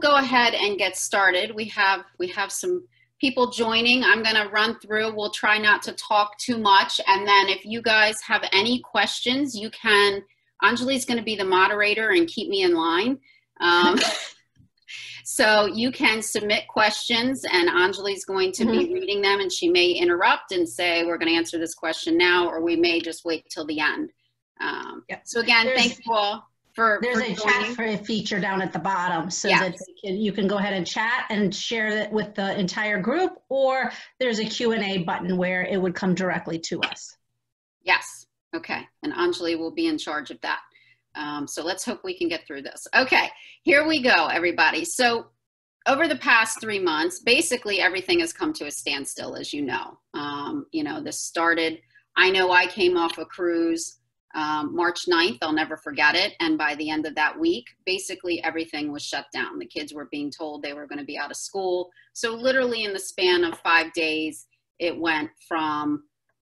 go ahead and get started. We have we have some people joining. I'm going to run through. We'll try not to talk too much, and then if you guys have any questions, you can. Anjali's going to be the moderator and keep me in line. Um, so you can submit questions, and Anjali's going to mm-hmm. be reading them, and she may interrupt and say, "We're going to answer this question now," or we may just wait till the end. Um, yep. So again, There's- thank you all for, There's for a chat for a feature down at the bottom so that can, you can go ahead and chat and share it with the entire group, or there's a Q&A button where it would come directly to us. Yes, okay, and Anjali will be in charge of that. Um, so let's hope we can get through this. Okay, here we go, everybody. So over the past three months, basically everything has come to a standstill, as you know. Um, you know, this started, I know I came off a cruise um, March 9th, I'll never forget it. And by the end of that week, basically everything was shut down. The kids were being told they were going to be out of school. So, literally, in the span of five days, it went from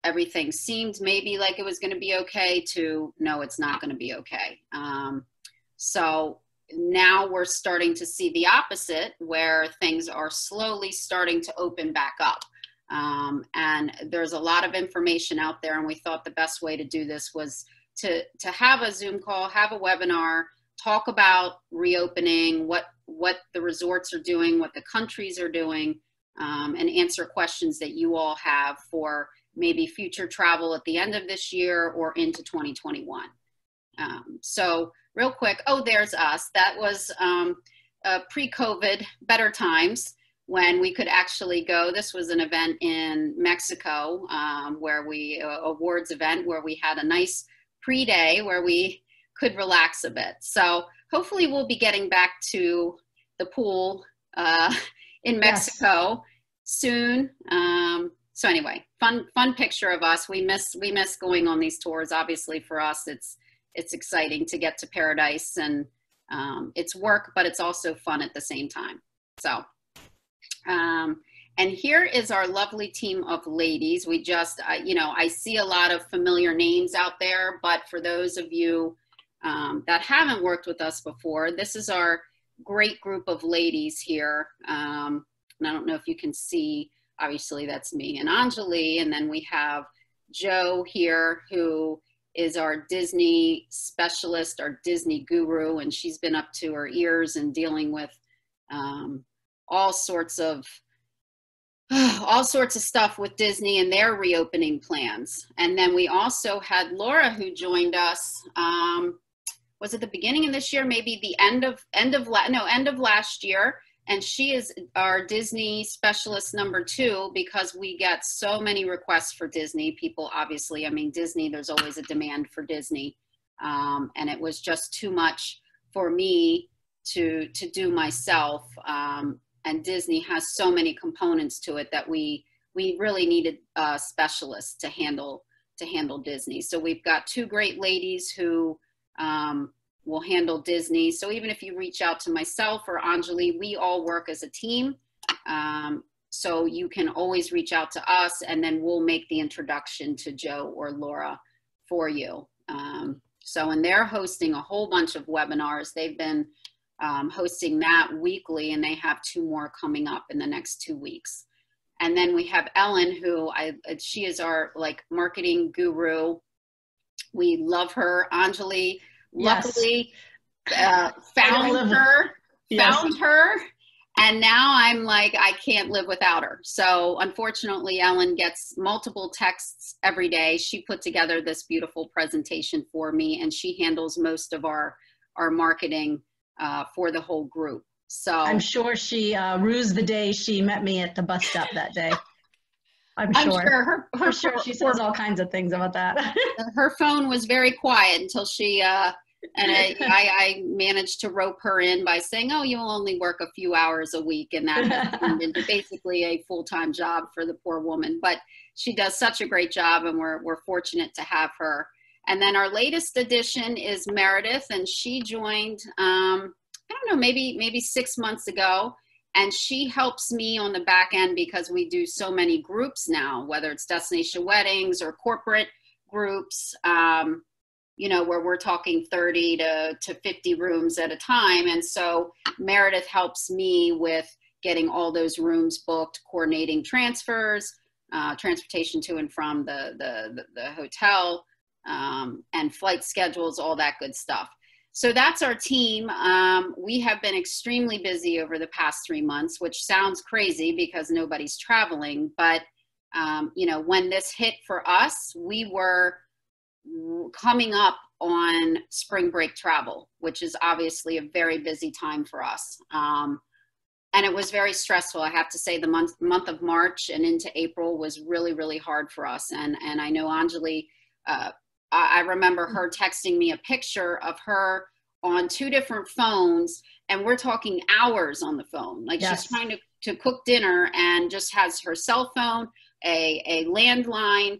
everything seemed maybe like it was going to be okay to no, it's not going to be okay. Um, so, now we're starting to see the opposite where things are slowly starting to open back up. Um, and there's a lot of information out there, and we thought the best way to do this was to, to have a Zoom call, have a webinar, talk about reopening, what, what the resorts are doing, what the countries are doing, um, and answer questions that you all have for maybe future travel at the end of this year or into 2021. Um, so, real quick, oh, there's us. That was um, uh, pre COVID, better times when we could actually go. This was an event in Mexico um, where we, uh, awards event where we had a nice pre day where we could relax a bit. So hopefully we'll be getting back to the pool uh, in Mexico yes. soon. Um, so anyway, fun fun picture of us. We miss we miss going on these tours. Obviously, for us, it's it's exciting to get to paradise and um, it's work, but it's also fun at the same time. So um, and here is our lovely team of ladies. We just, uh, you know, I see a lot of familiar names out there, but for those of you um, that haven't worked with us before, this is our great group of ladies here. Um, and I don't know if you can see, obviously that's me and Anjali. And then we have Joe here, who is our Disney specialist, our Disney guru, and she's been up to her ears and dealing with um, all sorts of all sorts of stuff with Disney and their reopening plans. And then we also had Laura who joined us. Um, was it the beginning of this year? Maybe the end of end of la- no end of last year. And she is our Disney specialist number two because we get so many requests for Disney. People obviously, I mean Disney. There's always a demand for Disney, um, and it was just too much for me to to do myself. Um, and Disney has so many components to it that we we really needed specialists to handle to handle Disney. So we've got two great ladies who um, will handle Disney. So even if you reach out to myself or Anjali, we all work as a team. Um, so you can always reach out to us, and then we'll make the introduction to Joe or Laura for you. Um, so, and they're hosting a whole bunch of webinars. They've been um, hosting that weekly, and they have two more coming up in the next two weeks. And then we have Ellen, who I she is our like marketing guru. We love her. Anjali, yes. luckily, uh, found her, yes. found her, and now I'm like I can't live without her. So unfortunately, Ellen gets multiple texts every day. She put together this beautiful presentation for me, and she handles most of our our marketing uh, for the whole group. So I'm sure she uh, rused the day she met me at the bus stop that day. I'm sure. I'm sure, her, her, I'm sure she says all kinds of things about that. her phone was very quiet until she, uh, and I, I, I, managed to rope her in by saying, "Oh, you'll only work a few hours a week," and that turned into basically a full-time job for the poor woman. But she does such a great job, and we're we're fortunate to have her. And then our latest addition is Meredith, and she joined, um, I don't know, maybe maybe six months ago. And she helps me on the back end because we do so many groups now, whether it's destination weddings or corporate groups. Um, you know, where we're talking 30 to, to 50 rooms at a time. And so Meredith helps me with getting all those rooms booked, coordinating transfers, uh, transportation to and from the, the, the, the hotel, um, and flight schedules, all that good stuff. So that's our team. Um, we have been extremely busy over the past three months, which sounds crazy because nobody's traveling. But, um, you know, when this hit for us, we were coming up on spring break travel, which is obviously a very busy time for us. Um, and it was very stressful. I have to say, the month month of March and into April was really, really hard for us. And and I know Anjali, uh, I, I remember her texting me a picture of her on two different phones, and we're talking hours on the phone. Like yes. she's trying to to cook dinner and just has her cell phone, a a landline,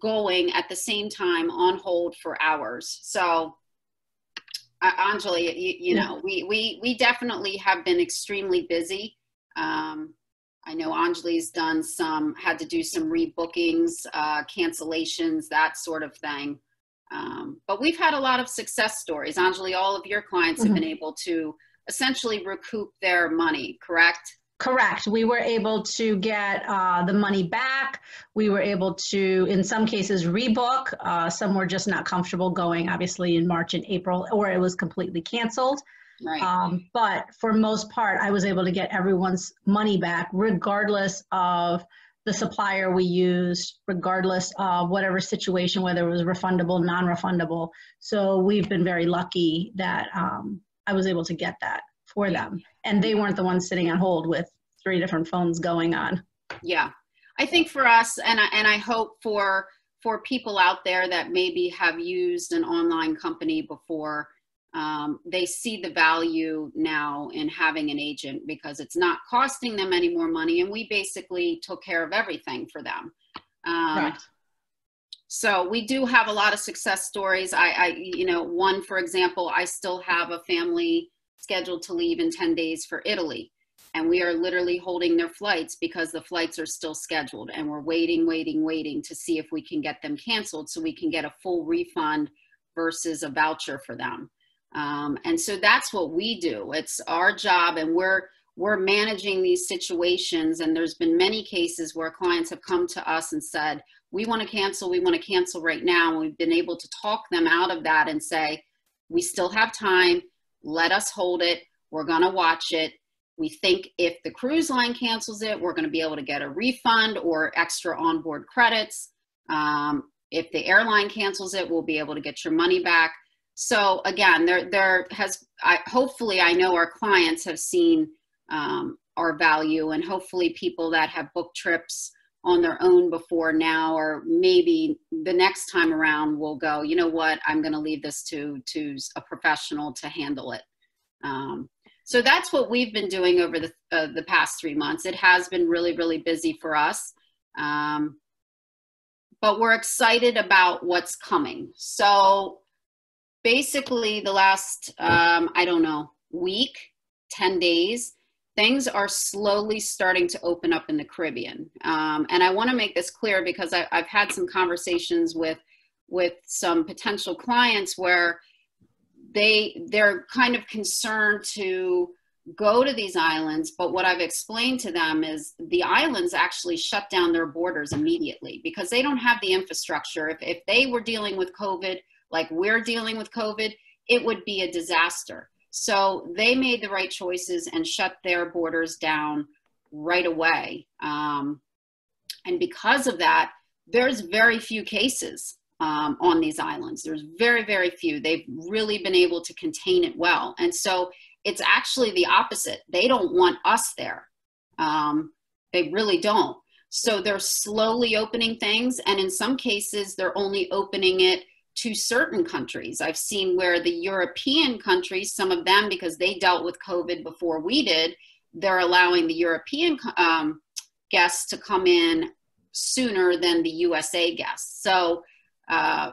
going at the same time on hold for hours. So, uh, Anjali, you, you know, we, we, we definitely have been extremely busy. Um, I know Anjali's done some, had to do some rebookings, uh, cancellations, that sort of thing. Um, but we've had a lot of success stories. Anjali, all of your clients mm-hmm. have been able to essentially recoup their money, correct? Correct. We were able to get uh, the money back. We were able to, in some cases, rebook. Uh, some were just not comfortable going, obviously, in March and April, or it was completely canceled. Right. Um, but for most part, I was able to get everyone's money back, regardless of the supplier we used, regardless of whatever situation, whether it was refundable, non refundable. So we've been very lucky that um, I was able to get that for them. And they weren't the ones sitting on hold with three different phones going on. Yeah. I think for us and I, and i hope for for people out there that maybe have used an online company before um, they see the value now in having an agent because it's not costing them any more money and we basically took care of everything for them um, right. so we do have a lot of success stories I, I you know one for example i still have a family scheduled to leave in 10 days for Italy. And we are literally holding their flights because the flights are still scheduled. And we're waiting, waiting, waiting to see if we can get them canceled so we can get a full refund versus a voucher for them. Um, and so that's what we do. It's our job, and we're we're managing these situations. And there's been many cases where clients have come to us and said, "We want to cancel. We want to cancel right now." And we've been able to talk them out of that and say, "We still have time let us hold it. We're going to watch it. We think if the cruise line cancels it, we're going to be able to get a refund or extra onboard credits. Um, if the airline cancels it, we'll be able to get your money back. So again, there there has I, hopefully I know our clients have seen um, our value, and hopefully people that have booked trips on their own before now or maybe the next time around will go you know what? I'm going to leave this to to a professional to handle it. Um, so that's what we've been doing over the, uh, the past three months. It has been really really busy for us um, but we're excited about what's coming. So basically the last um, i don't know week 10 days things are slowly starting to open up in the Caribbean. Um, and I want to make this clear because I, have had some conversations with with some potential clients where they they're kind of concerned to go to these islands but what i've explained to them is the islands actually shut down their borders immediately because they don't have the infrastructure if, if they were dealing with covid like we're dealing with covid it would be a disaster so they made the right choices and shut their borders down right away. Um, and because of that, there's very few cases um, on these islands. There's very, very few. They've really been able to contain it well. And so it's actually the opposite. They don't want us there. Um, they really don't. So they're slowly opening things. And in some cases, they're only opening it to certain countries. I've seen where the European countries, some of them because they dealt with COVID before we did, they're allowing the European um, guests to come in sooner than the USA guests. So uh,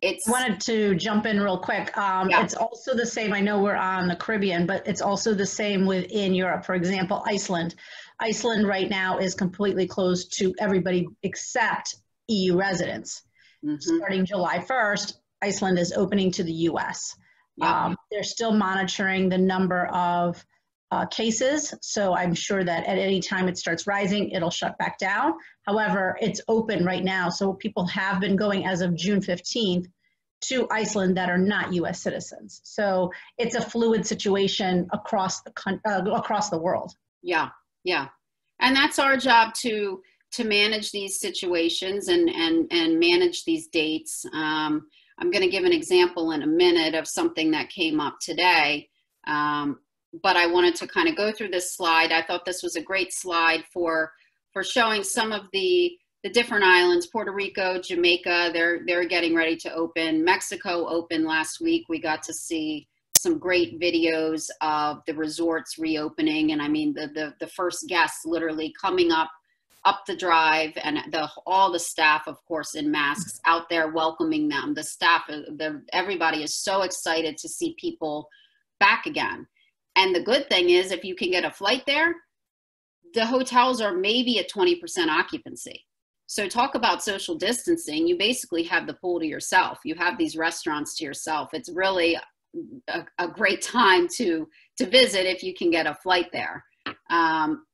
it's. Wanted to jump in real quick. Um, yeah. It's also the same. I know we're on the Caribbean, but it's also the same within Europe. For example, Iceland. Iceland right now is completely closed to everybody except EU residents. Mm-hmm. Starting July 1st, Iceland is opening to the US. Um, they're still monitoring the number of uh, cases, so I'm sure that at any time it starts rising, it'll shut back down. However, it's open right now, so people have been going as of June 15th to Iceland that are not U.S. citizens. So it's a fluid situation across the uh, across the world. Yeah, yeah, and that's our job to to manage these situations and and and manage these dates. Um, I'm going to give an example in a minute of something that came up today. Um, but I wanted to kind of go through this slide. I thought this was a great slide for for showing some of the the different islands. Puerto Rico, Jamaica, they're they're getting ready to open. Mexico opened last week. We got to see some great videos of the resorts reopening, and I mean the the, the first guests literally coming up up the drive and the all the staff of course in masks out there welcoming them. The staff the everybody is so excited to see people back again. And the good thing is if you can get a flight there the hotels are maybe at 20% occupancy. So talk about social distancing. You basically have the pool to yourself. You have these restaurants to yourself. It's really a, a great time to to visit if you can get a flight there. Um,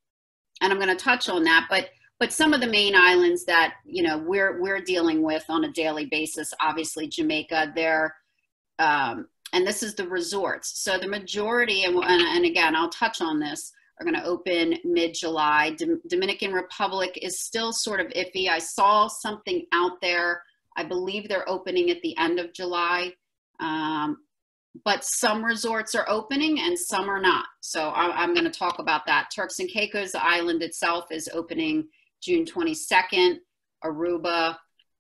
and i'm going to touch on that but but some of the main islands that you know we're we're dealing with on a daily basis obviously jamaica there um, and this is the resorts. So the majority and, and again i'll touch on this are going to open mid-july. Dominican republic is still sort of iffy. I saw something out there. I believe they're opening at the end of july. Um, but some resorts are opening and some are not. So I, i'm going to talk about that. Turks and caicos the island itself is opening June 22nd, Aruba,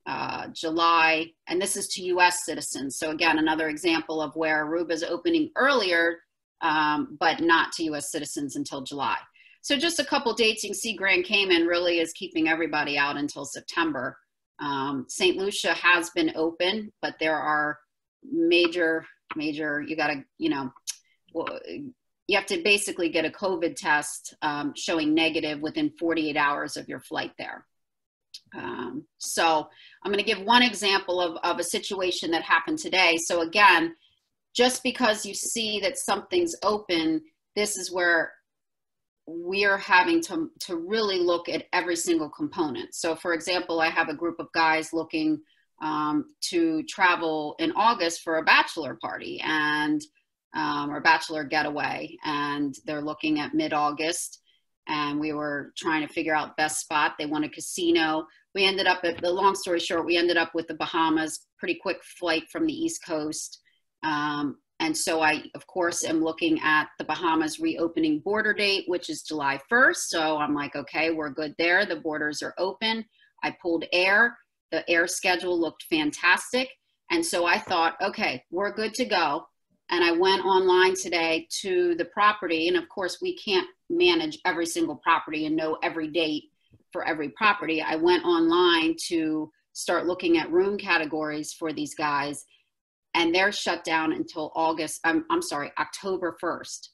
uh, July, and this is to US citizens. So, again, another example of where Aruba is opening earlier, um, but not to US citizens until July. So, just a couple dates. You can see Grand Cayman really is keeping everybody out until September. Um, St. Lucia has been open, but there are major, major, you got to, you know, you have to basically get a COVID test um, showing negative within 48 hours of your flight there. Um, so I'm going to give one example of, of a situation that happened today. So again, just because you see that something's open, this is where we're having to, to really look at every single component. So for example, I have a group of guys looking um, to travel in August for a bachelor party and um, or bachelor getaway, and they're looking at mid August. And we were trying to figure out best spot. They want a casino. We ended up at the long story short, we ended up with the Bahamas, pretty quick flight from the East Coast. Um, and so I, of course, am looking at the Bahamas reopening border date, which is July 1st. So I'm like, okay, we're good there. The borders are open. I pulled air. The air schedule looked fantastic. And so I thought, okay, we're good to go and I went online today to the property. And of course, we can't manage every single property and know every date for every property. I went online to start looking at room categories for these guys, and they're shut down until August, I'm, I'm sorry, October 1st.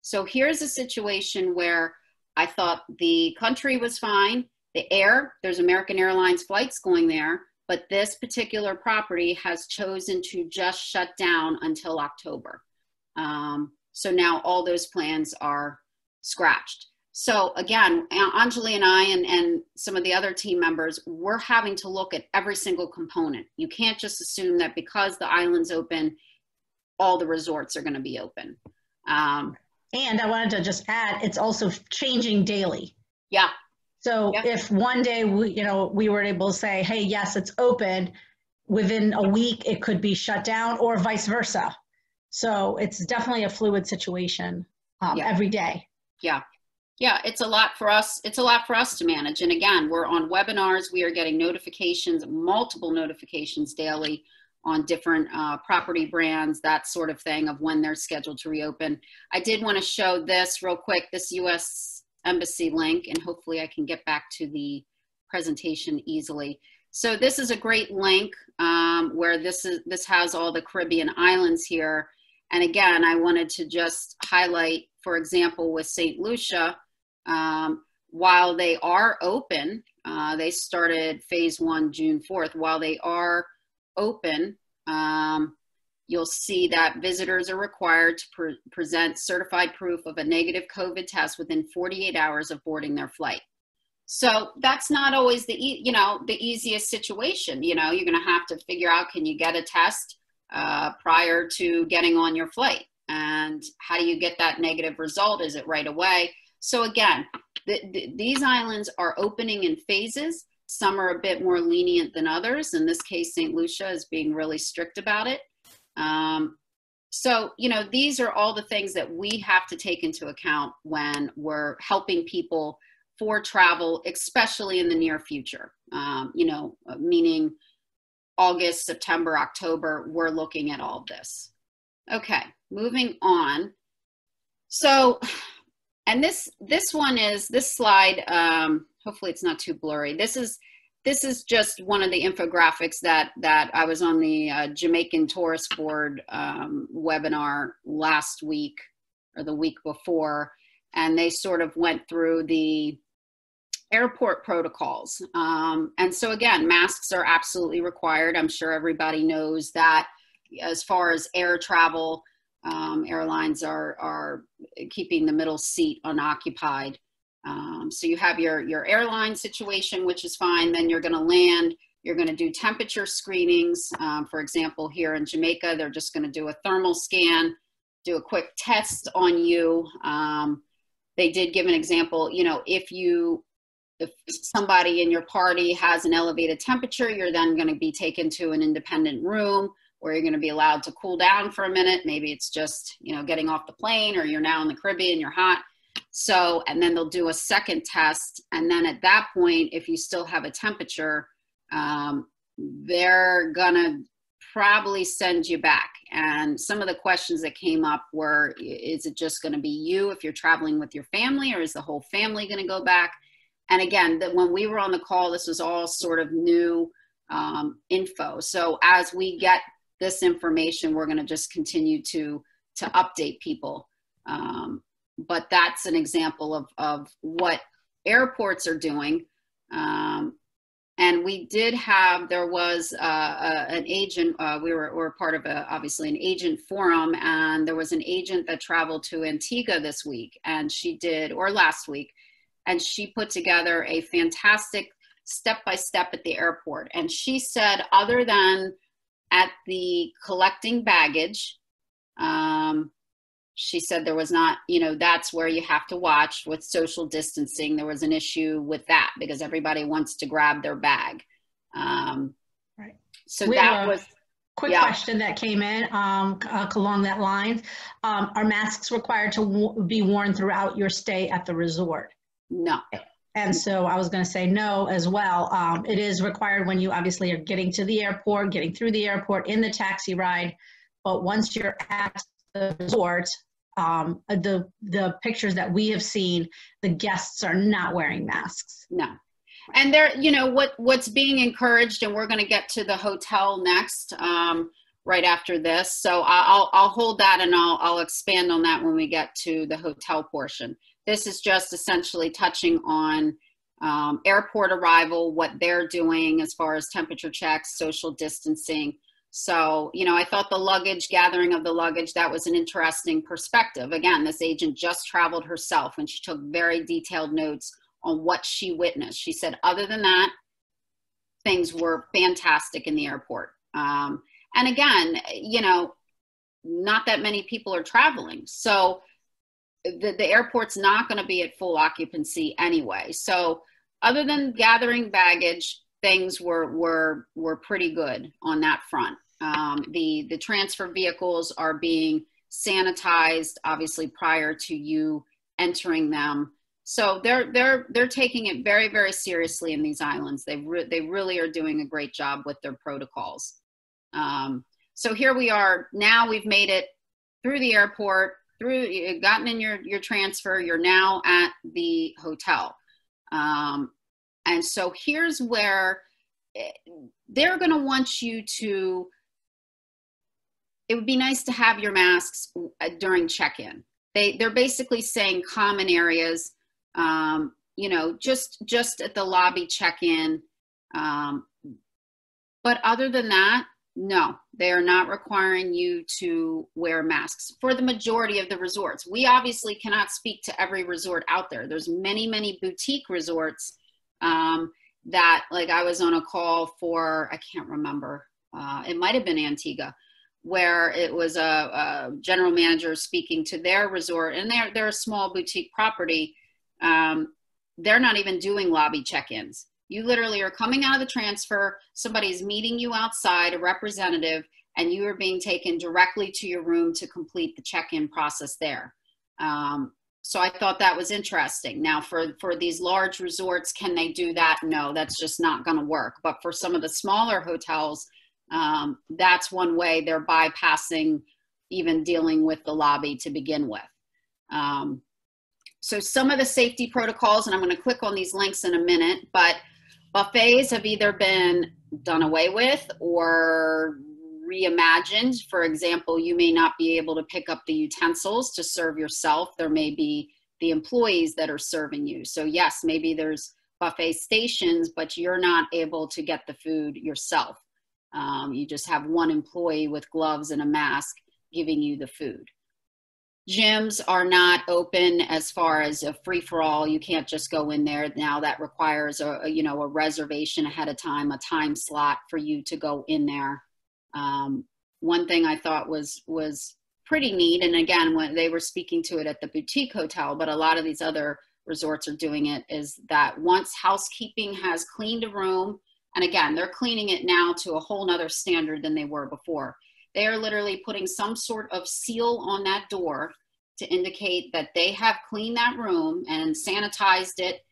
So here's a situation where I thought the country was fine. The air, there's American Airlines flights going there, but this particular property has chosen to just shut down until October. Um, so now all those plans are scratched. So again, Anjali and I and, and some of the other team members, we're having to look at every single component. You can't just assume that because the island's open, all the resorts are going to be open. Um, and I wanted to just add, it's also changing daily. Yeah, so if one day we, you know, we were able to say, hey, yes, it's open, within a week it could be shut down or vice versa. So it's definitely a fluid situation um, yeah. every day. Yeah. Yeah, it's a lot for us. It's a lot for us to manage. And again, we're on webinars. We are getting notifications, multiple notifications daily on different uh, property brands, that sort of thing, of when they're scheduled to reopen. I did want to show this real quick. This U.S embassy link and hopefully I can get back to the presentation easily. So this is a great link um, where this is this has all the Caribbean islands here. And again, I wanted to just highlight, for example, with St. Lucia, um, while they are open, uh, they started phase one June 4th. While they are open, um, you'll see that visitors are required to pre present certified proof of a negative COVID test within 48 hours of boarding their flight. So that's not always the e- you know the easiest situation. You know, you're going to have to figure out can you get a test uh, prior to getting on your flight, and how do you get that negative result? Is it right away? So again, the, the, these islands are opening in phases. Some are a bit more lenient than others. In this case, St. Lucia is being really strict about it. Um, so, you know, these are all the things that we have to take into account when we're helping people for travel, especially in the near future. Um, you know, meaning August, September, October, we're looking at all this. Okay, moving on. So, and this this one is this slide. Um, hopefully, it's not too blurry. This is this is just one of the infographics that that I was on the uh, Jamaican Tourist Board um, webinar last week or the week before, and they sort of went through the airport protocols. Um, and so again, masks are absolutely required. I'm sure everybody knows that as far as air travel, um, airlines are are keeping the middle seat unoccupied. Um, so you have your, your airline situation, which is fine. Then you're going to land. You're going to do temperature screenings. Um, for example, here in Jamaica, they're just going to do a thermal scan, do a quick test on you. Um, they did give an example, you know, if you if somebody in your party has an elevated temperature, you're then going to be taken to an independent room where you're going to be allowed to cool down for a minute. Maybe it's just, you know, getting off the plane or you're now in the Caribbean, you're hot. So, and then they'll do a second test. And then at that point, if you still have a temperature, um, they're gonna probably send you back. And some of the questions that came up were is it just gonna be you if you're traveling with your family, or is the whole family gonna go back? And again, that when we were on the call, this was all sort of new um, info. So as we get this information, we're going to just continue to to update people. Um, but that's an example of, of what airports are doing. Um, and we did have, there was uh, uh, an agent, uh, we were, were part of a, obviously an agent forum, and there was an agent that traveled to Antigua this week, and she did, or last week, and she put together a fantastic step by step at the airport. And she said, other than at the collecting baggage, um, she said there was not, you know, that's where you have to watch with social distancing. There was an issue with that because everybody wants to grab their bag. Um, right. So we that was. Quick yeah. question that came in um, uh, along that line. Um, are masks required to be worn throughout your stay at the resort? No. And so I was going to say no as well. Um, it is required when you obviously are getting to the airport, getting through the airport in the taxi ride. But once you're at the resort, um, uh, the the pictures that we have seen, the guests are not wearing masks. No, and there, you know, what what's being encouraged, and we're going to get to the hotel next, um, right after this. So I'll I'll hold that, and I'll I'll expand on that when we get to the hotel portion. This is just essentially touching on. Um, airport arrival, what they're doing as far as temperature checks, social distancing, so, you know, I thought the luggage, gathering of the luggage, that was an interesting perspective. Again, this agent just traveled herself and she took very detailed notes on what she witnessed. She said, other than that, things were fantastic in the airport. Um, and again, you know, not that many people are traveling. So the, the airport's not going to be at full occupancy anyway. So, other than gathering baggage, things were were were pretty good on that front. Um, the the transfer vehicles are being sanitized, obviously prior to you entering them. So they're they're they're taking it very very seriously in these islands. They re- they really are doing a great job with their protocols. Um, so here we are. Now we've made it through the airport, through gotten in your your transfer. You're now at the hotel. Um, and so here's where eh, they're going to want you to, it would be nice to have your masks uh, during check in. They, they're basically saying common areas, um, you know, just, just at the lobby check in. Um, but other than that, No, they are not requiring you to wear masks for the majority of the resorts. We obviously cannot speak to every resort out there. There's many, many boutique resorts um, that, like, I was on a call for, I can't remember, uh, it might have been Antigua, where it was a, a, general manager speaking to their resort, and they're they're a small boutique property. Um, they're not even doing lobby check-ins. You literally are coming out of the transfer, somebody's meeting you outside, a representative, and you are being taken directly to your room to complete the check-in process there. Um, so I thought that was interesting. Now, for for these large resorts, can they do that? No, that's just not going to work. But for some of the smaller hotels, um, that's one way they're bypassing even dealing with the lobby to begin with. Um, so some of the safety protocols, and I'm going to click on these links in a minute, but buffets have either been done away with or reimagined. For example, you may not be able to pick up the utensils to serve yourself. There may be the employees that are serving you. So yes, maybe there's buffet stations, but you're not able to get the food yourself. Um, you just have one employee with gloves and a mask giving you the food. Gyms are not open as far as a free for all. You can't just go in there now. That requires a, you know a reservation ahead of time, a time slot for you to go in there. Um, one thing I thought was was pretty neat, and again, when they were speaking to it at the boutique hotel, but a lot of these other resorts are doing it, is that once housekeeping has cleaned a room and again, they're cleaning it now to a whole nother standard than they were before. They are literally putting some sort of seal on that door to indicate that they have cleaned that room and sanitized it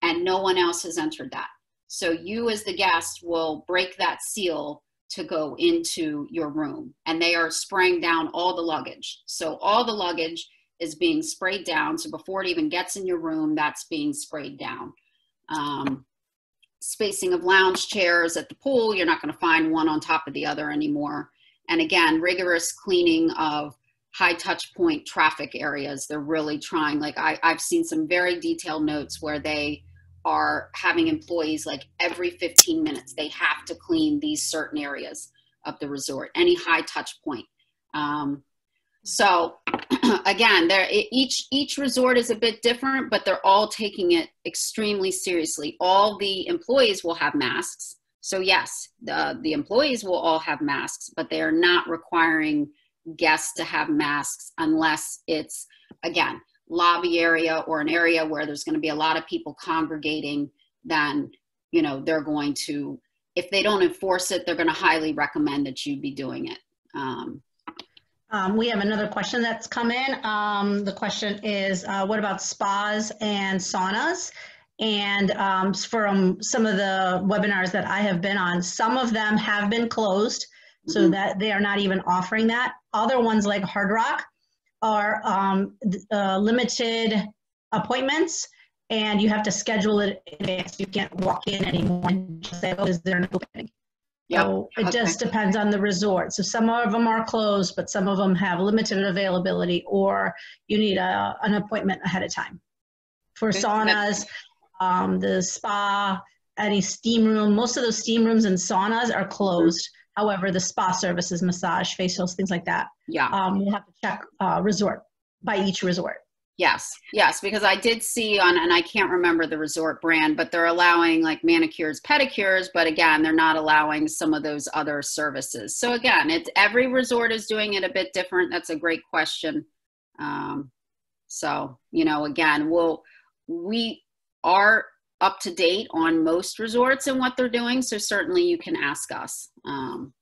and no one else has entered that. So you as the guest will break that seal to go into your room and they are spraying down all the luggage. So all the luggage is being sprayed down. So before it even gets in your room, that's being sprayed down. Um, spacing of lounge chairs at the pool. You're not going to find one on top of the other anymore. And again, rigorous cleaning of high touch point traffic areas. They're really trying, like, I, I've seen some very detailed notes where they are having employees like every 15 minutes, they have to clean these certain areas of the resort, any high touch point. Um, so again, there each each resort is a bit different, but they're all taking it extremely seriously. All the employees will have masks. So yes, the the employees will all have masks, but they are not requiring guests to have masks unless it's again lobby area or an area where there's going to be a lot of people congregating then you know they're going to if they don't enforce it they're going to highly recommend that you be doing it um, um, we have another question that's come in. Um, the question is, uh, what about spas and saunas? And um, from some of the webinars that I have been on, some of them have been closed so mm-hmm. that they are not even offering that. Other ones like Hard Rock are um, uh, limited appointments and you have to schedule it in advance. You can't walk in anymore and just say, oh, is there an opening? Yep. So it okay. just depends on the resort. So some of them are closed, but some of them have limited availability, or you need a, an appointment ahead of time. For saunas, um, the spa, any steam room, most of those steam rooms and saunas are closed. Mm-hmm. However, the spa services, massage, facials, things like that, yeah, um, you have to check uh, resort by each resort. Yes, yes, because I did see on, and I can't remember the resort brand, but they're allowing like manicures, pedicures, but again, they're not allowing some of those other services. So again, it's every resort is doing it a bit different. That's a great question. Um, so you know, again, we'll we are up to date on most resorts and what they're doing. So certainly you can ask us um,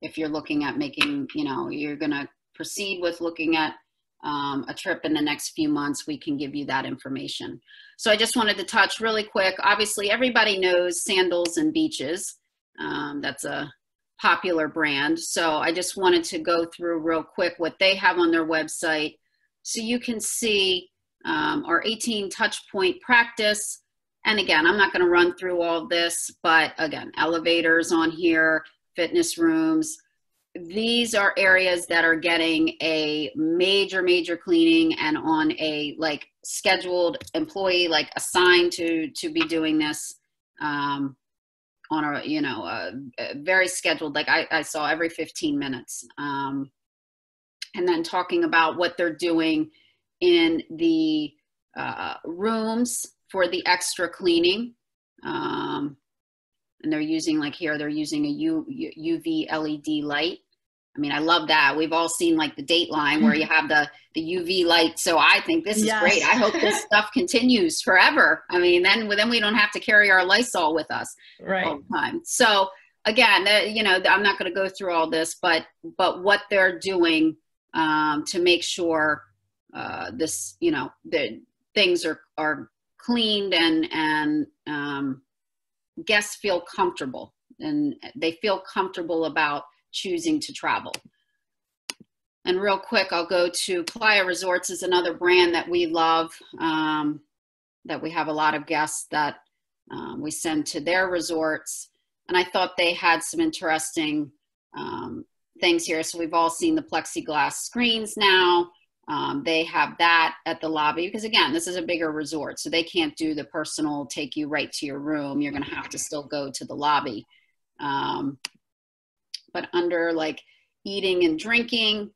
if you're looking at making, you know, you're going to proceed with looking at um, a trip in the next few months, we can give you that information. So I just wanted to touch really quick. Obviously, everybody knows Sandals and Beaches. Um, that's a popular brand. So I just wanted to go through real quick what they have on their website so you can see um, our 18 touch point practice. And again, I'm not going to run through all this, but again, elevators on here, fitness rooms, these are areas that are getting a major major cleaning and on a like scheduled employee like assigned to to be doing this um, on a you know a, a very scheduled like I, I saw every 15 minutes um, and then talking about what they're doing in the uh, rooms for the extra cleaning um, and they're using like here they're using a U, uv led light I mean, I love that. We've all seen like the Dateline where you have the the UV light. So I think this is yes. great. I hope this stuff continues forever. I mean, then then we don't have to carry our Lysol with us right. all the time. So again, uh, you know, I'm not going to go through all this, but but what they're doing um, to make sure uh, this, you know, the things are are cleaned and and um, guests feel comfortable and they feel comfortable about choosing to travel. And real quick, I'll go to Playa Resorts is another brand that we love, um, that we have a lot of guests that um, we send to their resorts. And I thought they had some interesting um, things here. So we've all seen the plexiglass screens now. Um, they have that at the lobby because again, this is a bigger resort, so they can't do the personal take you right to your room. You're going to have to still go to the lobby. Um, but under like eating and drinking.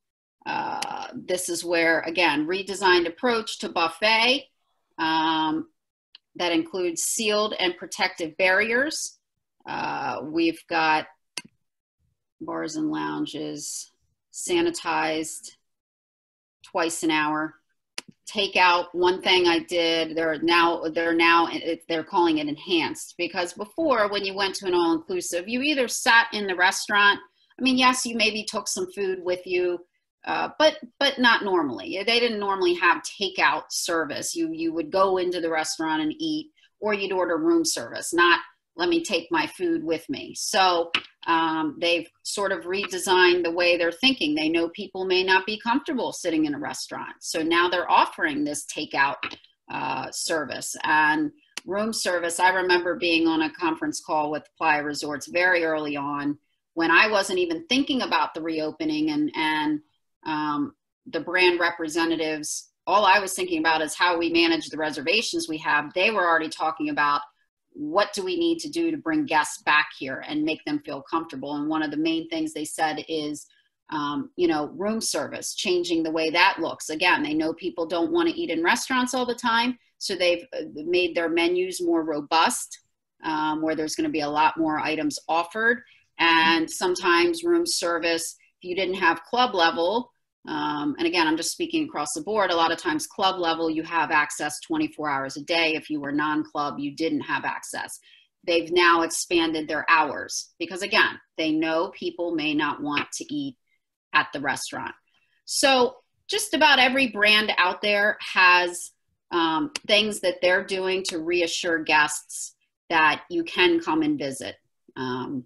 Uh, this is where, again, redesigned approach to buffet um, that includes sealed and protective barriers. Uh, we've got bars and lounges sanitized twice an hour takeout one thing i did they're now they're now they're calling it enhanced because before when you went to an all inclusive you either sat in the restaurant I mean, yes, you maybe took some food with you, uh, but but not normally. They didn't normally have takeout service. You you would go into the restaurant and eat, or you'd order room service. Not let me take my food with me. So um, they've sort of redesigned the way they're thinking. They know people may not be comfortable sitting in a restaurant, so now they're offering this takeout uh, service and room service. I remember being on a conference call with Playa Resorts very early on when I wasn't even thinking about the reopening and and um, the brand representatives. All I was thinking about is how we manage the reservations we have. They were already talking about what do we need to do to bring guests back here and make them feel comfortable. And one of the main things they said is, um, you know, room service, changing the way that looks. Again, they know people don't want to eat in restaurants all the time, so they've uh, made their menus more robust, um, where there's going to be a lot more items offered and sometimes room service if you didn't have club level um, and again i'm just speaking across the board a lot of times club level you have access 24 hours a day. If you were non-club you didn't have access. They've now expanded their hours because again they know people may not want to eat at the restaurant. So just about every brand out there has um, things that they're doing to reassure guests that you can come and visit. Um,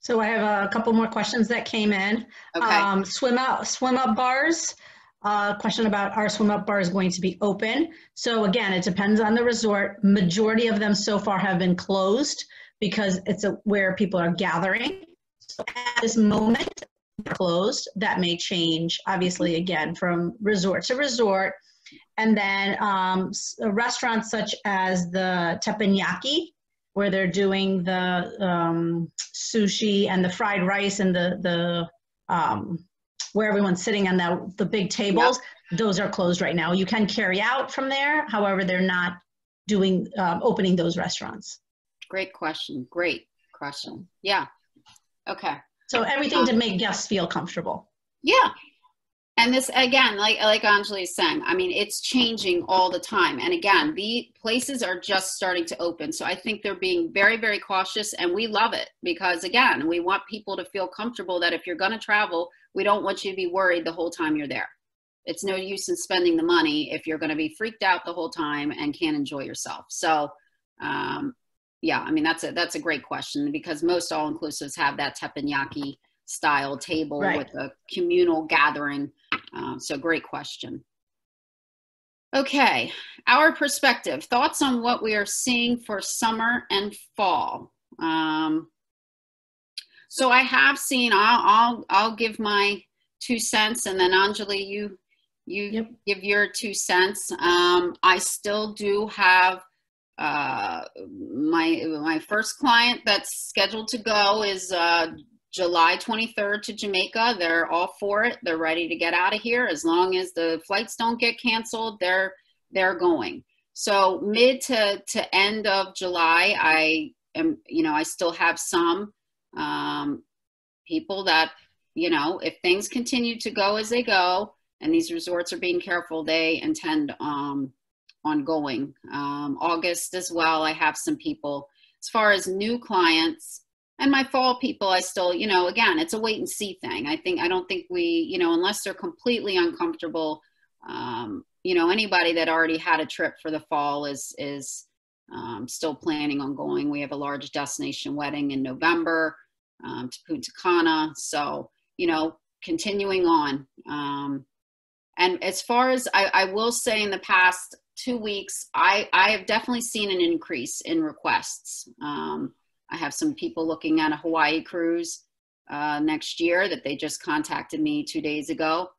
so I have a couple more questions that came in. Okay. Um, swim up, swim up bars. Uh, question about our swim up bars going to be open. So again, it depends on the resort. Majority of them so far have been closed because it's a, where people are gathering. So at this moment, closed. That may change, obviously, again from resort to resort. And then um, restaurants such as the Teppanyaki where they're doing the um, sushi and the fried rice and the the um, where everyone's sitting on the the big tables. Yep. Those are closed right now. You can carry out from there. However, they're not doing um, opening those restaurants. Great question. Great question. Yeah. Okay. So everything to make guests feel comfortable. Yeah, and this again like like anjali is saying i mean it's changing all the time. And again the places are just starting to open. So i think they're being very very cautious and we love it because again we want people to feel comfortable that if you're going to travel we don't want you to be worried the whole time you're there. It's no use in spending the money if you're going to be freaked out the whole time and can't enjoy yourself. So um, yeah i mean that's a that's a great question because most all inclusives have that teppanyaki style table right. with a communal gathering um, so great question. Okay, our perspective, thoughts on what we are seeing for summer and fall. Um, so I have seen, I'll, I'll, I'll give my two cents and then Anjali, you, you yep. give your two cents. Um, I still do have uh, my my first client that's scheduled to go is uh, July 23rd to Jamaica. They're all for it. They're ready to get out of here. As long as the flights don't get canceled, they're they're going. So mid to to end of July, I am you know I still have some um, people that you know if things continue to go as they go, and these resorts are being careful, they intend um, on going. Um, August as well, I have some people. As far as new clients, and my fall people i still you know again it's a wait and see thing. I think i don't think we you know unless they're completely uncomfortable um, you know anybody that already had a trip for the fall is is um, still planning on going. We have a large destination wedding in november um, to punta cana. So you know continuing on um, and as far as I, I will say in the past two weeks i i have definitely seen an increase in requests. Um, I have some people looking at a Hawaii cruise uh, next year that they just contacted me two days ago.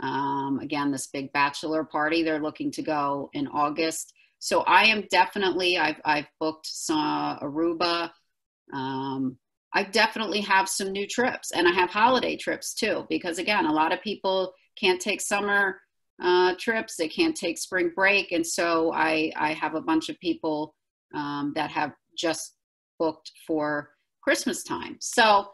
Um, again, this big bachelor party, they're looking to go in August. So I am definitely, I've, I've booked some Aruba. Um, I definitely have some new trips and I have holiday trips too, because again, a lot of people can't take summer uh, trips, they can't take spring break. And so I, I have a bunch of people um, that have just booked for Christmas time. So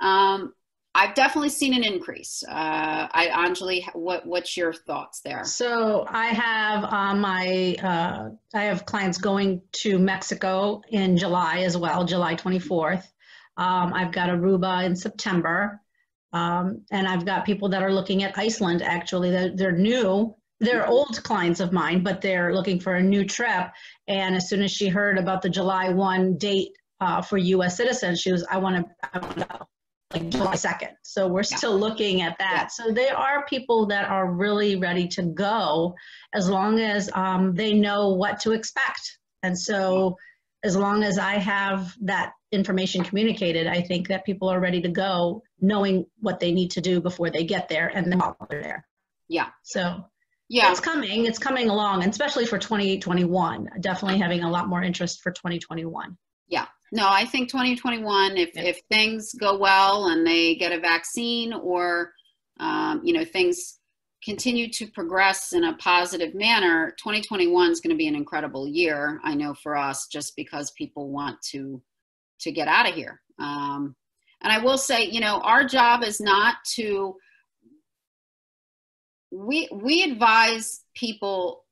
um, I've definitely seen an increase. Uh, I, Anjali, what what's your thoughts there? So I have uh, my uh, I have clients going to Mexico in July as well, July 24th. Um, I've got Aruba in September, um, and I've got people that are looking at Iceland. Actually, they're, they're new. They're mm-hmm. old clients of mine, but they're looking for a new trip. And as soon as she heard about the July 1 date uh, for U.S. citizens. She was, I want to, I want to go like July 2nd. So we're yeah. still looking at that. Yeah. So there are people that are really ready to go as long as um, they know what to expect. And so as long as I have that information communicated, I think that people are ready to go knowing what they need to do before they get there and then while they're there. Yeah. So yeah, it's coming. It's coming along, and especially for 2021. Definitely having a lot more interest for 2021. No, I think 2021, if, yeah. if things go well and they get a vaccine or, um, you know, things continue to progress in a positive manner, 2021 is going to be an incredible year. I know for us, just because people want to, to get out of here. Um, and I will say, you know, our job is not to, we, we advise people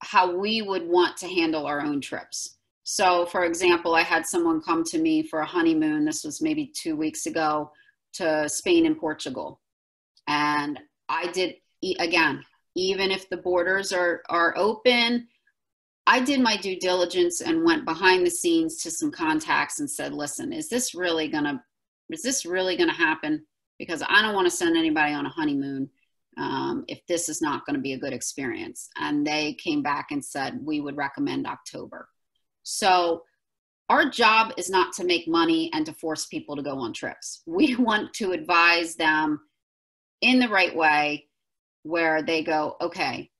how we would want to handle our own trips so, for example, I had someone come to me for a honeymoon. This was maybe two weeks ago to Spain and Portugal. And I did, again, even if the borders are, are open, I did my due diligence and went behind the scenes to some contacts and said, listen, is this really going to, is this really going to happen? Because I don't want to send anybody on a honeymoon um, if this is not going to be a good experience. And they came back and said, we would recommend October. So our job is not to make money and to force people to go on trips. We want to advise them in the right way where they go, okay,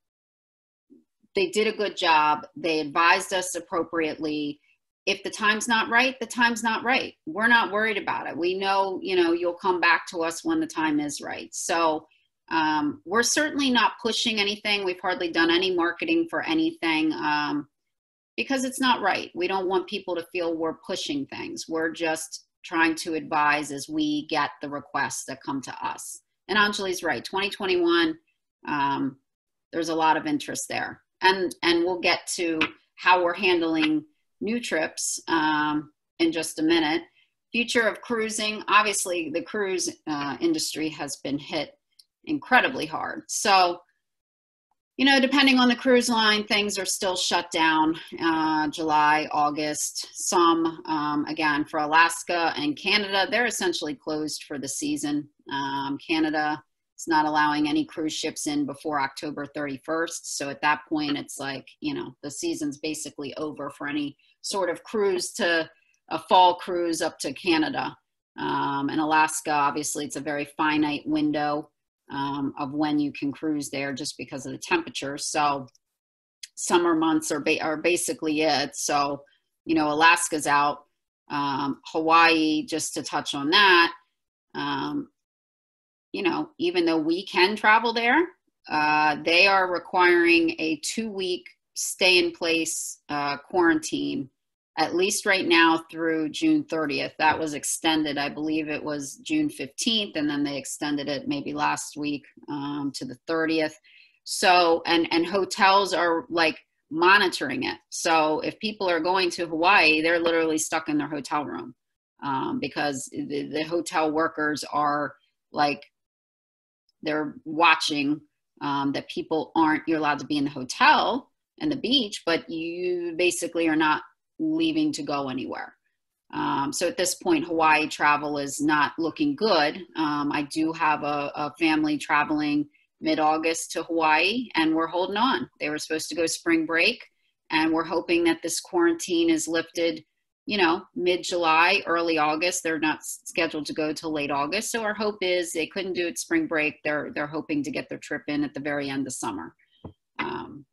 they did a good job. They advised us appropriately. If the time's not right, the time's not right. We're not worried about it. We know, you know, you'll come back to us when the time is right. So um, we're certainly not pushing anything. We've hardly done any marketing for anything. Um, because it's not right. We don't want people to feel we're pushing things. We're just trying to advise as we get the requests that come to us. And Anjali's right. 2021, um, there's a lot of interest there, and and we'll get to how we're handling new trips um, in just a minute. Future of cruising. Obviously, the cruise uh, industry has been hit incredibly hard. So you know, depending on the cruise line, things are still shut down uh, July, August. Some, um, again, for Alaska and Canada, they're essentially closed for the season. Um, Canada is not allowing any cruise ships in before October 31st. So at that point, it's like, you know, the season's basically over for any sort of cruise to a fall cruise up to Canada. Um, and Alaska, obviously, it's a very finite window um, of when you can cruise there just because of the temperature. So summer months are, ba- are basically it. So, you know, Alaska's out. Um, Hawaii, just to touch on that, um, you know, even though we can travel there, uh, they are requiring a two week stay in place uh, quarantine, at least right now through June 30th. That was extended, I believe it was June 15th, and then they extended it maybe last week um, to the 30th. So, and, and hotels are like monitoring it. So if people are going to Hawaii, they're literally stuck in their hotel room um, because the, the hotel workers are like, they're watching um, that people aren't you're allowed to be in the hotel and the beach but you basically are not leaving to go anywhere um, so at this point hawaii travel is not looking good um, i do have a, a family traveling mid-august to hawaii and we're holding on they were supposed to go spring break and we're hoping that this quarantine is lifted you know, mid July, early August. They're not scheduled to go till late August. So our hope is they couldn't do it spring break. They're they're hoping to get their trip in at the very end of summer. Um,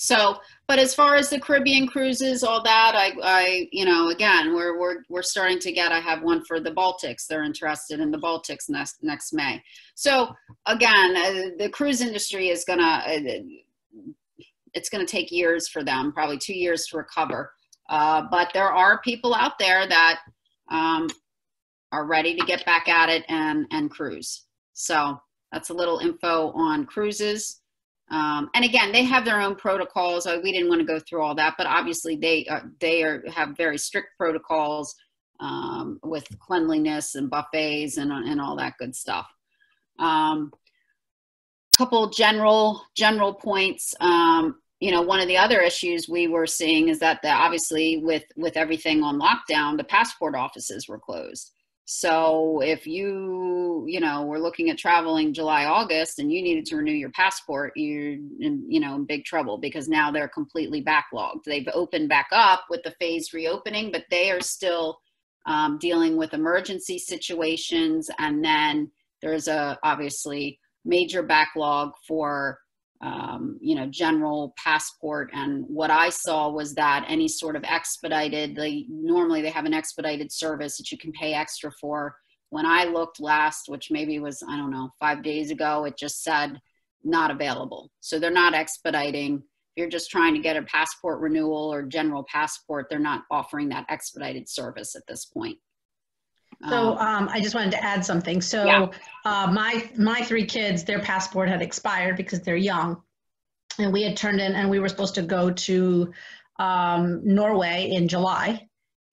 so, but as far as the Caribbean cruises, all that, I, I, you know, again, we're we're we're starting to get. I have one for the Baltics. They're interested in the Baltics next next May. So again, uh, the cruise industry is gonna. Uh, it's going to take years for them, probably two years to recover. Uh, but there are people out there that um, are ready to get back at it and, and cruise. So that's a little info on cruises. Um, and again, they have their own protocols. Uh, we didn't want to go through all that, but obviously they are, they are have very strict protocols um, with cleanliness and buffets and, and all that good stuff. Um, couple general general points. Um, you know one of the other issues we were seeing is that the, obviously with with everything on lockdown the passport offices were closed so if you you know were looking at traveling july august and you needed to renew your passport you're in, you know in big trouble because now they're completely backlogged. They've opened back up with the phase reopening but they are still um, dealing with emergency situations. And then there's a obviously major backlog for um, you know, general passport. And what I saw was that any sort of expedited, they normally they have an expedited service that you can pay extra for. When I looked last, which maybe was, I don't know, five days ago, it just said not available. So they're not expediting. If you're just trying to get a passport renewal or general passport, they're not offering that expedited service at this point. So um, um, I just wanted to add something. So yeah. uh, my my three kids, their passport had expired because they're young, and we had turned in, and we were supposed to go to um, Norway in July,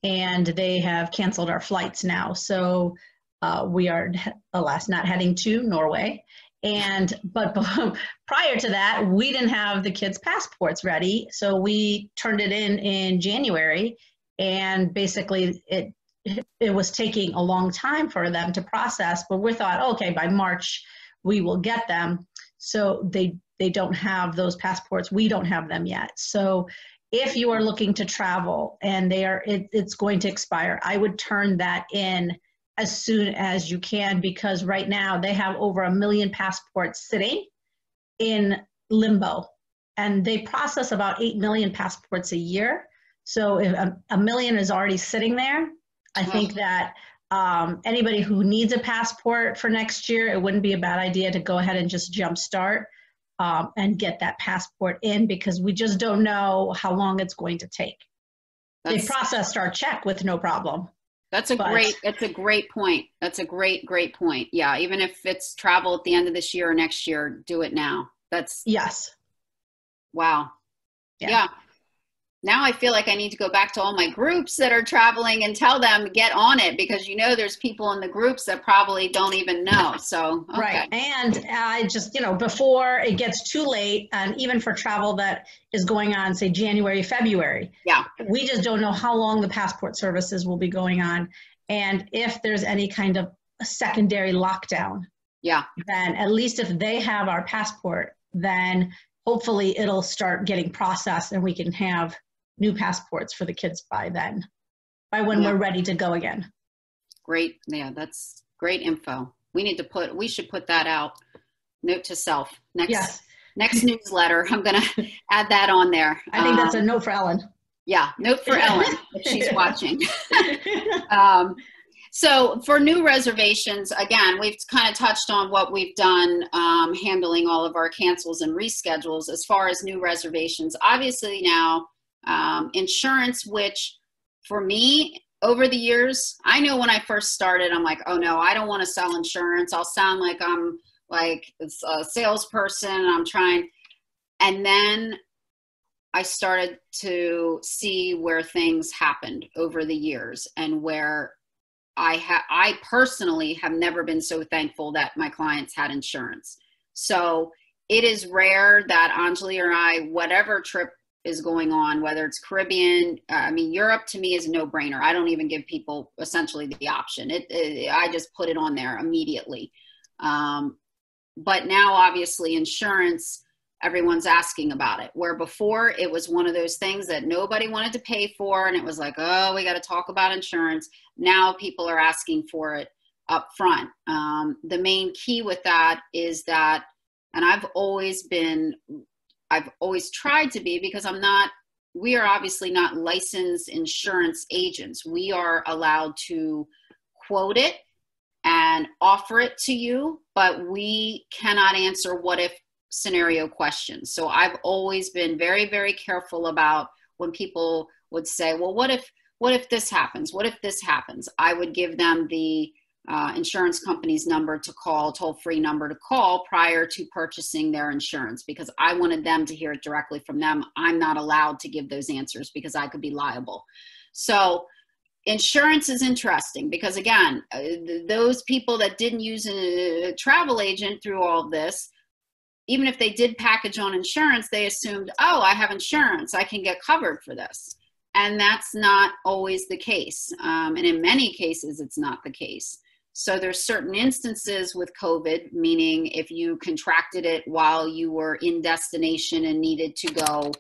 and they have canceled our flights now. So uh, we are, alas, not heading to Norway. And but prior to that, we didn't have the kids' passports ready, so we turned it in in January, and basically it it was taking a long time for them to process, but we thought, okay, by March we will get them. So they they don't have those passports. We don't have them yet. So if you are looking to travel and they are it, it's going to expire, I would turn that in as soon as you can because right now they have over a million passports sitting in limbo and they process about 8 million passports a year. So if a, a million is already sitting there, I think that um, anybody who needs a passport for next year, it wouldn't be a bad idea to go ahead and just jumpstart um, and get that passport in because we just don't know how long it's going to take. That's, they processed our check with no problem. That's a but, great. That's a great point. That's a great, great point. Yeah, even if it's travel at the end of this year or next year, do it now. That's yes. Wow. yeah. yeah now I feel like I need to go back to all my groups that are traveling and tell them get on it because you know there's people in the groups that probably don't even know. So okay. right, and I just you know before it gets too late, and even for travel that is going on, say January, February. Yeah, we just don't know how long the passport services will be going on, and if there's any kind of secondary lockdown. Yeah. Then at least if they have our passport, then hopefully it'll start getting processed and we can have new passports for the kids by then, by when yeah. we're ready to go again. Great. Yeah, that's great info. We need to put, we should put that out. Note to self. Next. Yes. next newsletter. I'm going to add that on there. I think um, that's a um, note for Ellen. Yeah, note for Ellen if she's watching. um, so for new reservations, again, we've kind of touched on what we've done um, handling all of our cancels and reschedules as far as new reservations. Obviously now, um, insurance, which for me, over the years, I know when I first started, I'm like, oh no, I don't want to sell insurance. I'll sound like I'm like a salesperson. I'm trying. And then I started to see where things happened over the years and where I have I personally have never been so thankful that my clients had insurance. So it is rare that Anjali or I, whatever trip is going on, whether it's Caribbean, uh, I mean Europe to me is a no-brainer. I don't even give people essentially the option. It, it I just put it on there immediately. Um, but now obviously insurance everyone's asking about it. Where before it was one of those things that nobody wanted to pay for, and it was like, oh, we got to talk about insurance. Now people are asking for it up front. Um, the main key with that is that, and I've always been, I've always tried to be because I'm not. We are obviously not licensed insurance agents. We are allowed to quote it and offer it to you, but we cannot answer what if scenario questions. So I've always been very, very careful about when people would say, well, what if, what if this happens? What if this happens? I would give them the uh, insurance company's number to call, toll free number to call prior to purchasing their insurance because I wanted them to hear it directly from them. I'm not allowed to give those answers because I could be liable. So, insurance is interesting because, again, uh, those people that didn't use a travel agent through all this even if they did package on insurance, they assumed, oh, I have insurance, I can get covered for this. And that's not always the case. Um, and in many cases, it's not the case. So there's certain instances with COVID, meaning if you contracted it while you were in destination and needed to go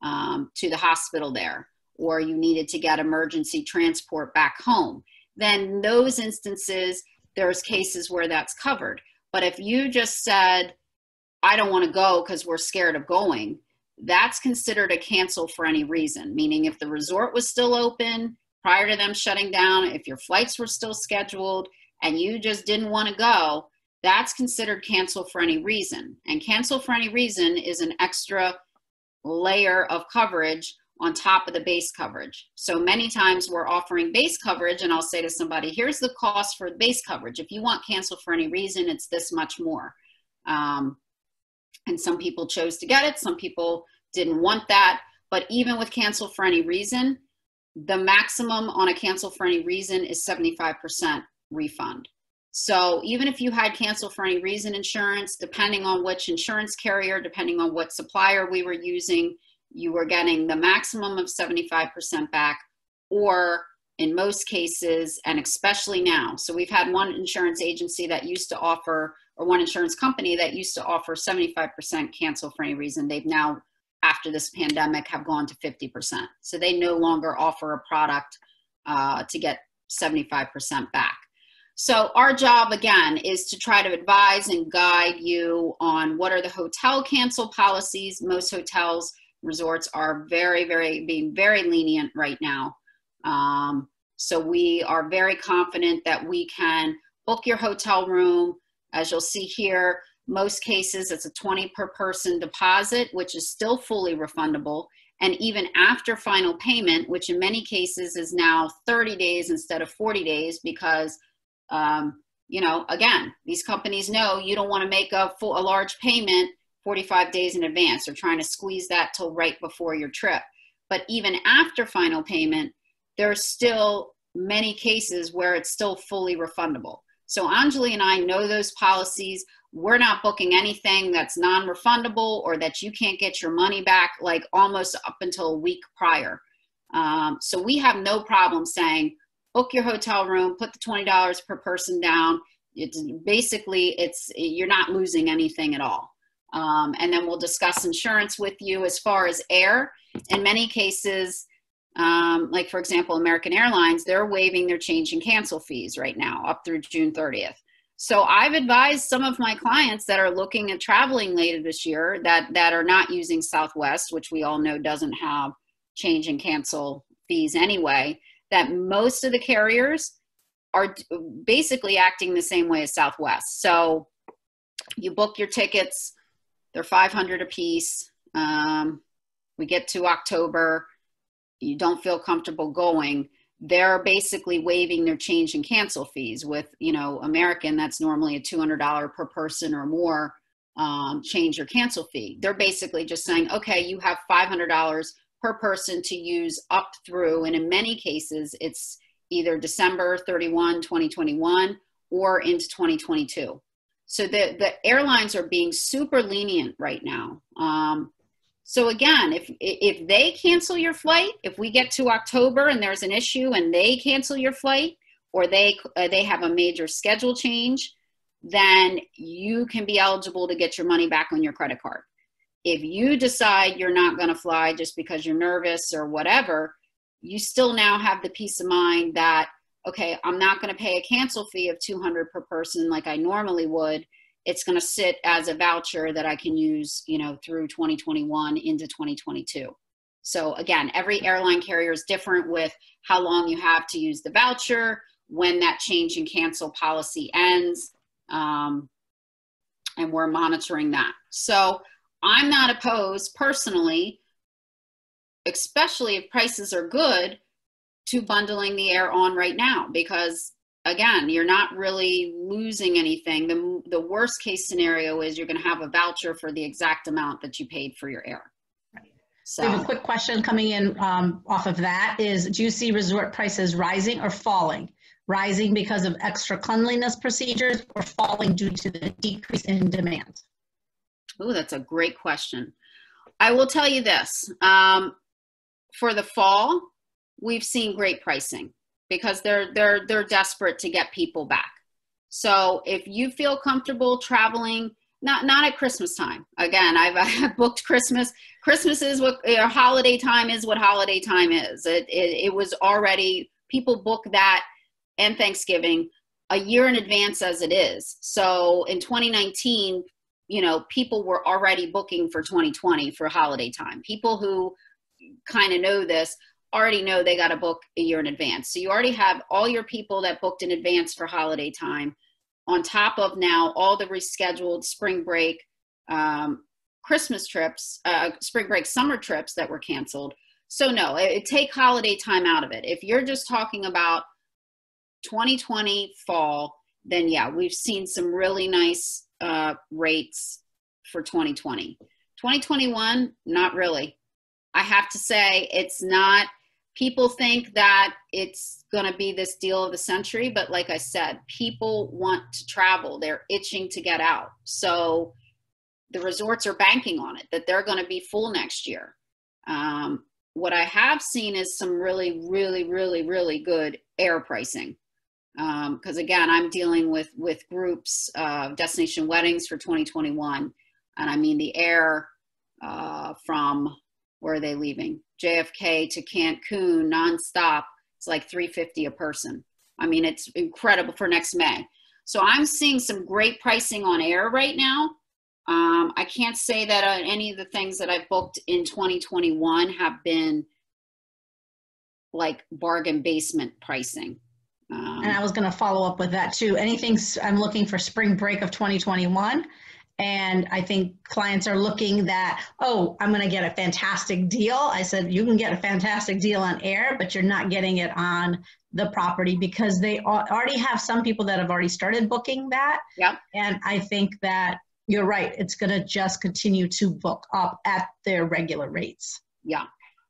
um, to the hospital there, or you needed to get emergency transport back home, then those instances, there's cases where that's covered. But if you just said, I don't want to go because we're scared of going, that's considered a cancel for any reason. Meaning, if the resort was still open prior to them shutting down, if your flights were still scheduled and you just didn't want to go, that's considered cancel for any reason. And cancel for any reason is an extra layer of coverage on top of the base coverage. So many times we're offering base coverage, and I'll say to somebody, here's the cost for base coverage. If you want cancel for any reason, it's this much more. Um, and some people chose to get it, some people didn't want that. But even with cancel for any reason, the maximum on a cancel for any reason is 75% refund. So even if you had cancel for any reason insurance, depending on which insurance carrier, depending on what supplier we were using, you were getting the maximum of 75% back, or in most cases, and especially now. So we've had one insurance agency that used to offer or one insurance company that used to offer 75% cancel for any reason, they've now, after this pandemic, have gone to 50%. So they no longer offer a product uh, to get 75% back. So our job again is to try to advise and guide you on what are the hotel cancel policies. Most hotels, resorts are very, very being very lenient right now. Um, so we are very confident that we can book your hotel room, as you'll see here, most cases it's a 20 per person deposit, which is still fully refundable. And even after final payment, which in many cases is now 30 days instead of 40 days, because, um, you know, again, these companies know you don't want to make a, full, a large payment 45 days in advance. They're trying to squeeze that till right before your trip. But even after final payment, there's still many cases where it's still fully refundable. So Anjali and I know those policies. We're not booking anything that's non-refundable or that you can't get your money back like almost up until a week prior. Um, so we have no problem saying book your hotel room, put the $20 per person down. It's basically it's you're not losing anything at all. Um, and then we'll discuss insurance with you as far as air. In many cases, um, like for example, American Airlines, they're waiving their change and cancel fees right now up through June 30th. So I've advised some of my clients that are looking at traveling later this year that that are not using Southwest, which we all know doesn't have change and cancel fees anyway, that most of the carriers are basically acting the same way as Southwest. So you book your tickets, they're 500 a piece. Um, we get to October, you don't feel comfortable going they're basically waiving their change and cancel fees with you know american that's normally a $200 per person or more um, change or cancel fee they're basically just saying okay you have $500 per person to use up through and in many cases it's either december 31 2021 or into 2022 so the, the airlines are being super lenient right now um, so again, if if they cancel your flight, if we get to October and there's an issue and they cancel your flight or they uh, they have a major schedule change, then you can be eligible to get your money back on your credit card. If you decide you're not going to fly just because you're nervous or whatever, you still now have the peace of mind that okay, I'm not going to pay a cancel fee of 200 per person like I normally would it's going to sit as a voucher that I can use, you know, through 2021 into 2022. So again, every airline carrier is different with how long you have to use the voucher, when that change and cancel policy ends, um, and we're monitoring that. So I'm not opposed personally, especially if prices are good, to bundling the air on right now because again, you're not really losing anything. The, the worst case scenario is you're going to have a voucher for the exact amount that you paid for your air. So we have a quick question coming in um, off of that is, do you see resort prices rising or falling? Rising because of extra cleanliness procedures or falling due to the decrease in demand? Oh, that's a great question. I will tell you this. Um, for the fall, we've seen great pricing because they're they're they're desperate to get people back. So if you feel comfortable traveling, not not at Christmas time. Again, I've, I've booked Christmas. Christmas is what uh, holiday time is. What holiday time is. It, it it was already people book that and Thanksgiving a year in advance as it is. So in 2019, you know, people were already booking for 2020 for holiday time. People who kind of know this already know they got to book a year in advance. So you already have all your people that booked in advance for holiday time, on top of now all the rescheduled spring break, um, Christmas trips, uh, spring break, summer trips that were canceled. So no, it, it take holiday time out of it. If you're just talking about 2020 fall, then yeah, we've seen some really nice uh, rates for 2020. 2021, not really. I have to say, it's not people think that it's going to be this deal of the century but like i said people want to travel they're itching to get out so the resorts are banking on it that they're going to be full next year um, what i have seen is some really really really really good air pricing because um, again i'm dealing with with groups uh, destination weddings for 2021 and i mean the air uh, from where are they leaving JFK to Cancun nonstop. It's like 350 a person. I mean, it's incredible for next May. So I'm seeing some great pricing on air right now. Um, I can't say that uh, any of the things that I've booked in 2021 have been like bargain basement pricing. Um, and I was going to follow up with that too. Anything I'm looking for spring break of 2021 and I think clients are looking that, oh, I'm going to get a fantastic deal. I said, you can get a fantastic deal on air, but you're not getting it on the property because they already have some people that have already started booking that. Yeah. And I think that you're right. It's going to just continue to book up at their regular rates. Yeah.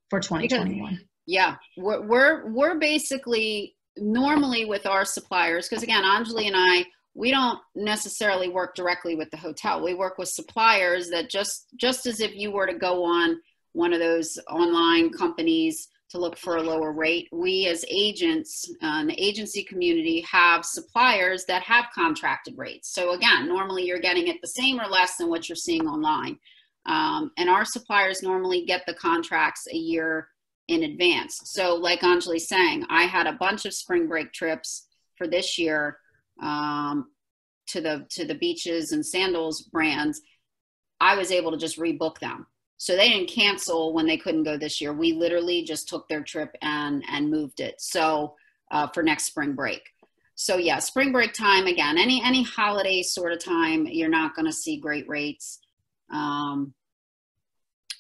For 2021. Because, yeah. We're, we're, we're basically normally with our suppliers, because again, Anjali and I, we don't necessarily work directly with the hotel. We work with suppliers that just just as if you were to go on one of those online companies to look for a lower rate, we as agents uh, in the agency community have suppliers that have contracted rates. So again, normally you're getting it the same or less than what you're seeing online. Um, and our suppliers normally get the contracts a year in advance. So like Anjali's saying, I had a bunch of spring break trips for this year um, to the to the beaches and sandals brands, I was able to just rebook them. So they didn't cancel when they couldn't go this year. We literally just took their trip and and moved it. So uh, for next spring break. So yeah, spring break time again. Any any holiday sort of time, you're not going to see great rates. Um,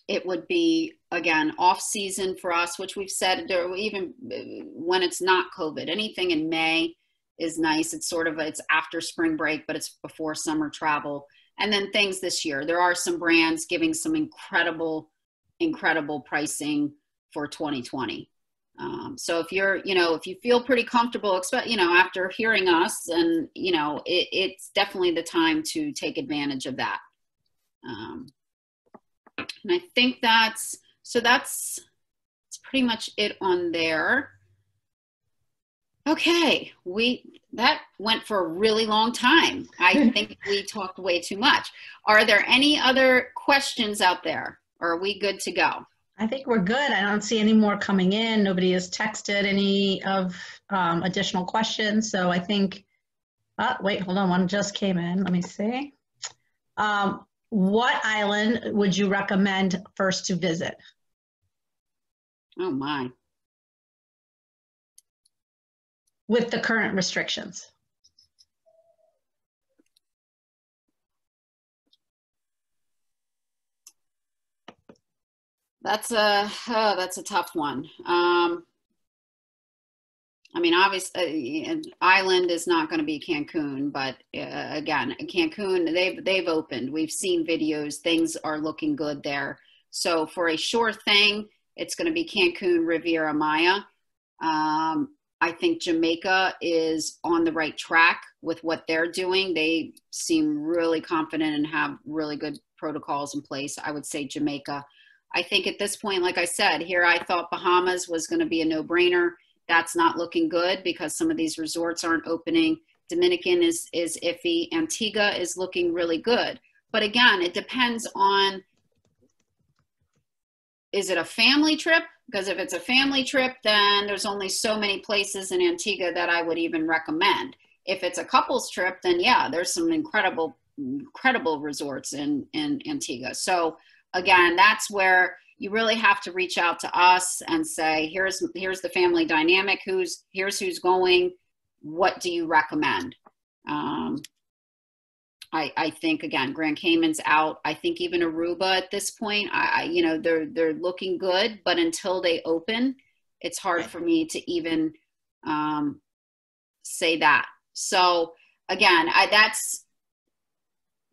it would be again off season for us, which we've said even uh, when it's not COVID. Anything in May is nice. It's sort of it's after spring break, but it's before summer travel. And then things this year, there are some brands giving some incredible, incredible pricing for 2020. Um, so if you're, you know, if you feel pretty comfortable, expect, you know, after hearing us, and you know, it, it's definitely the time to take advantage of that. Um, and I think that's so. That's that's pretty much it on there. Okay, we that went for a really long time. I think we talked way too much. Are there any other questions out there? Or are we good to go? I think we're good. I don't see any more coming in. Nobody has texted any of um, additional questions. So I think, uh, wait, hold on. One just came in. Let me see. Um, what island would you recommend first to visit? Oh my. With the current restrictions. That's a oh, that's a tough one. Um, I mean, obviously, uh, island is not going to be Cancun, but uh, again, Cancun they've they've opened. We've seen videos; things are looking good there. So for a sure thing, it's going to be Cancun, Riviera Maya. Um, I think Jamaica is on the right track with what they're doing. They seem really confident and have really good protocols in place. I would say Jamaica. I think at this point, like I said, here I thought Bahamas was going to be a no brainer. That's not looking good because some of these resorts aren't opening. Dominican is, is iffy. Antigua is looking really good. But again, it depends on is it a family trip? Because if it's a family trip, then there's only so many places in Antigua that I would even recommend. If it's a couples trip, then yeah, there's some incredible, incredible resorts in, in Antigua. So again, that's where you really have to reach out to us and say, here's here's the family dynamic. Who's here's who's going. What do you recommend? Um, I, I think again, Grand Cayman's out. I think even Aruba at this point, I, you know, they're they're looking good, but until they open, it's hard for me to even um, say that. So again, I, that's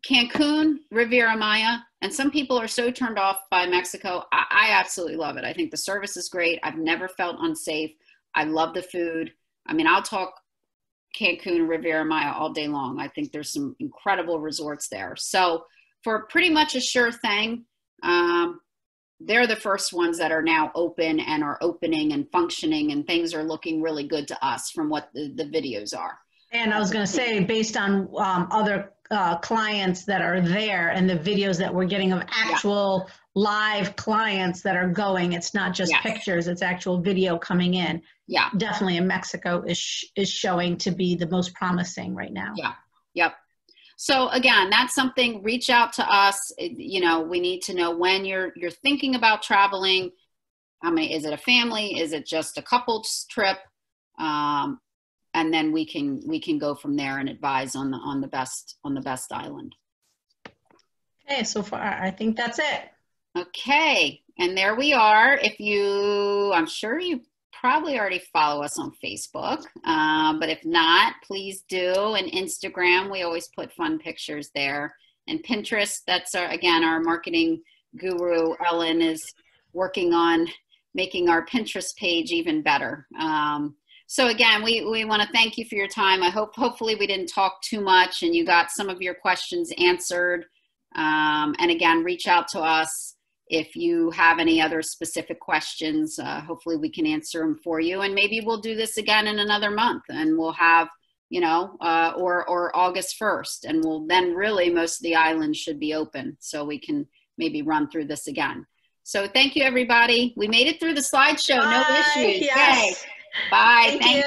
Cancun, Riviera Maya, and some people are so turned off by Mexico. I, I, absolutely love it. I think the service is great. I've never felt unsafe. I love the food. I mean, I'll talk Cancun and Riviera Maya all day long. I think there's some incredible resorts there. So for pretty much a sure thing, um, they're the first ones that are now open and are opening and functioning and things are looking really good to us from what the, the videos are. And I was going to say, based on um, other uh, clients that are there and the videos that we're getting of actual yeah. live clients that are going. It's not just yes. pictures; it's actual video coming in. Yeah, definitely in Mexico is sh- is showing to be the most promising right now. Yeah. Yep. So again, that's something. Reach out to us. You know, we need to know when you're you're thinking about traveling. I mean, is it a family? Is it just a couples trip? Um, and then we can we can go from there and advise on the on the best on the best island. Okay so far i think that's it. Okay and there we are. If you i'm sure you probably already follow us on facebook uh, but if not please do. And instagram we always put fun pictures there. And pinterest that's our again our marketing guru ellen is working on making our pinterest page even better. Um, so again, we, we want to thank you for your time. I hope hopefully we didn't talk too much and you got some of your questions answered. Um, and again, reach out to us if you have any other specific questions. Uh, hopefully we can answer them for you. And maybe we'll do this again in another month and we'll have, you know, uh, or, or August 1st. And we'll then really most of the islands should be open so we can maybe run through this again. So thank you, everybody. We made it through the slideshow. No issues. Yes. Yay. Bye. Thank, Thank you.